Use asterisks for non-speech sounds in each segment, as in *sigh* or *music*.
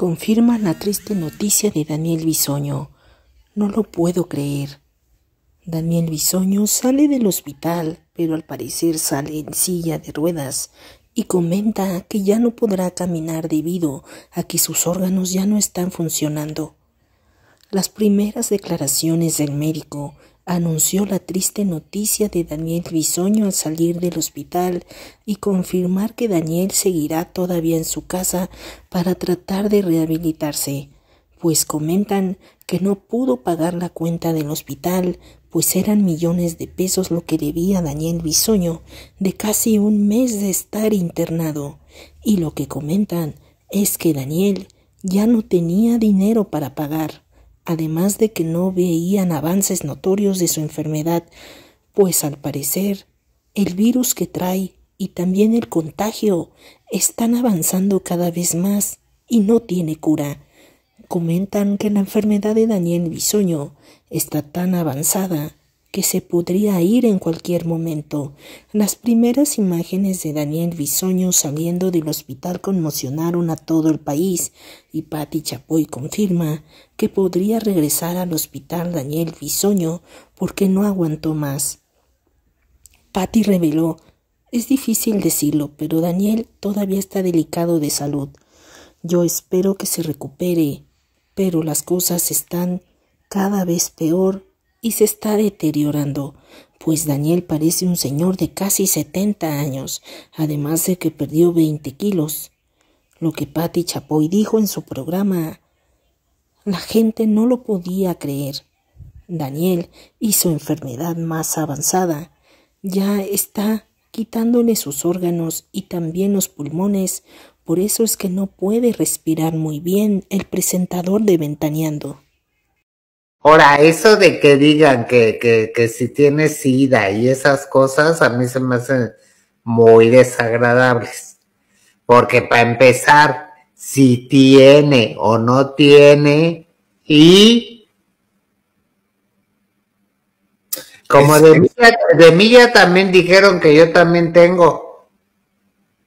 confirma la triste noticia de Daniel Bisoño. No lo puedo creer. Daniel Bisoño sale del hospital, pero al parecer sale en silla de ruedas y comenta que ya no podrá caminar debido a que sus órganos ya no están funcionando. Las primeras declaraciones del médico anunció la triste noticia de Daniel Bisoño al salir del hospital y confirmar que Daniel seguirá todavía en su casa para tratar de rehabilitarse, pues comentan que no pudo pagar la cuenta del hospital, pues eran millones de pesos lo que debía Daniel Bisoño de casi un mes de estar internado, y lo que comentan es que Daniel ya no tenía dinero para pagar además de que no veían avances notorios de su enfermedad, pues al parecer el virus que trae y también el contagio están avanzando cada vez más y no tiene cura. Comentan que la enfermedad de Daniel Bisoño está tan avanzada que se podría ir en cualquier momento. Las primeras imágenes de Daniel Bisoño saliendo del hospital conmocionaron a todo el país y Patti Chapoy confirma que podría regresar al hospital Daniel Bisoño porque no aguantó más. Patti reveló es difícil decirlo, pero Daniel todavía está delicado de salud. Yo espero que se recupere, pero las cosas están cada vez peor y se está deteriorando, pues Daniel parece un señor de casi setenta años, además de que perdió veinte kilos. Lo que Patti Chapoy dijo en su programa, la gente no lo podía creer. Daniel y su enfermedad más avanzada ya está quitándole sus órganos y también los pulmones, por eso es que no puede respirar muy bien el presentador de Ventaneando. Ahora, eso de que digan que, que, que si tiene sida y esas cosas, a mí se me hacen muy desagradables. Porque para empezar, si tiene o no tiene, y como de mí, de ya también dijeron que yo también tengo.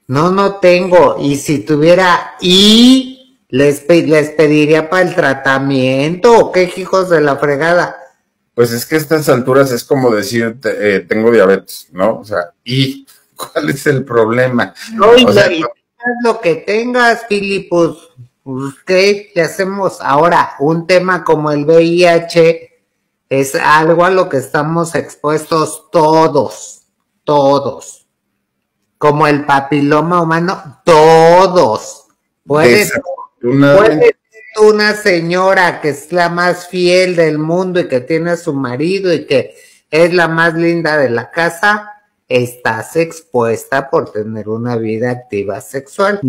No, no tengo. Y si tuviera y les, les pediría para el tratamiento o qué hijos de la fregada. Pues es que a estas alturas es como decir, eh, tengo diabetes, ¿no? O sea, ¿y *laughs* cuál es el problema? No, y, lo que tengas, Filipus, pues, ¿qué le hacemos ahora? Un tema como el VIH es algo a lo que estamos expuestos todos, todos. Como el papiloma humano, todos. Puedes una... una señora que es la más fiel del mundo y que tiene a su marido y que es la más linda de la casa, estás expuesta por tener una vida activa sexual.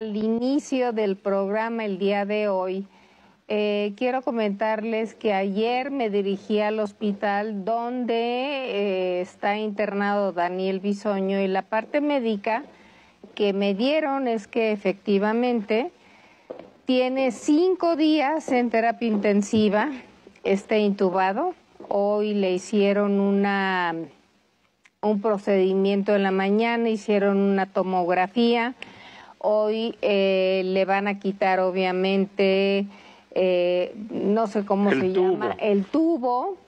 Al inicio del programa el día de hoy, eh, quiero comentarles que ayer me dirigí al hospital donde eh, está internado Daniel Bisoño y la parte médica que me dieron es que efectivamente tiene cinco días en terapia intensiva, está intubado. Hoy le hicieron una, un procedimiento en la mañana, hicieron una tomografía. Hoy eh, le van a quitar, obviamente, eh, no sé cómo se llama, el tubo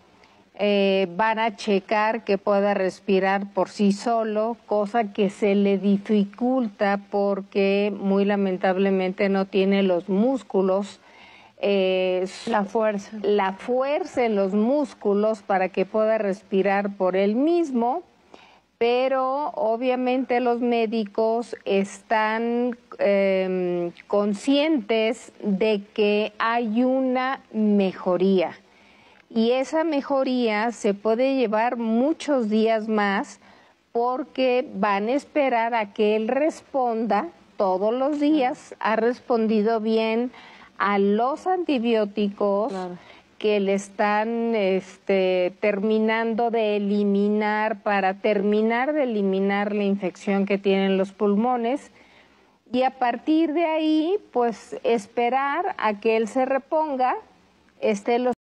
eh, van a checar que pueda respirar por sí solo, cosa que se le dificulta porque muy lamentablemente no tiene los músculos. Eh, la fuerza. La fuerza en los músculos para que pueda respirar por él mismo, pero obviamente los médicos están em, conscientes de que hay una mejoría y esa mejoría se puede llevar muchos días más porque van a esperar a que él responda todos los días, ha respondido bien a los antibióticos que le están este, terminando de eliminar para terminar de eliminar la infección que tienen los pulmones. Y a partir de ahí pues esperar a que él se reponga, esté los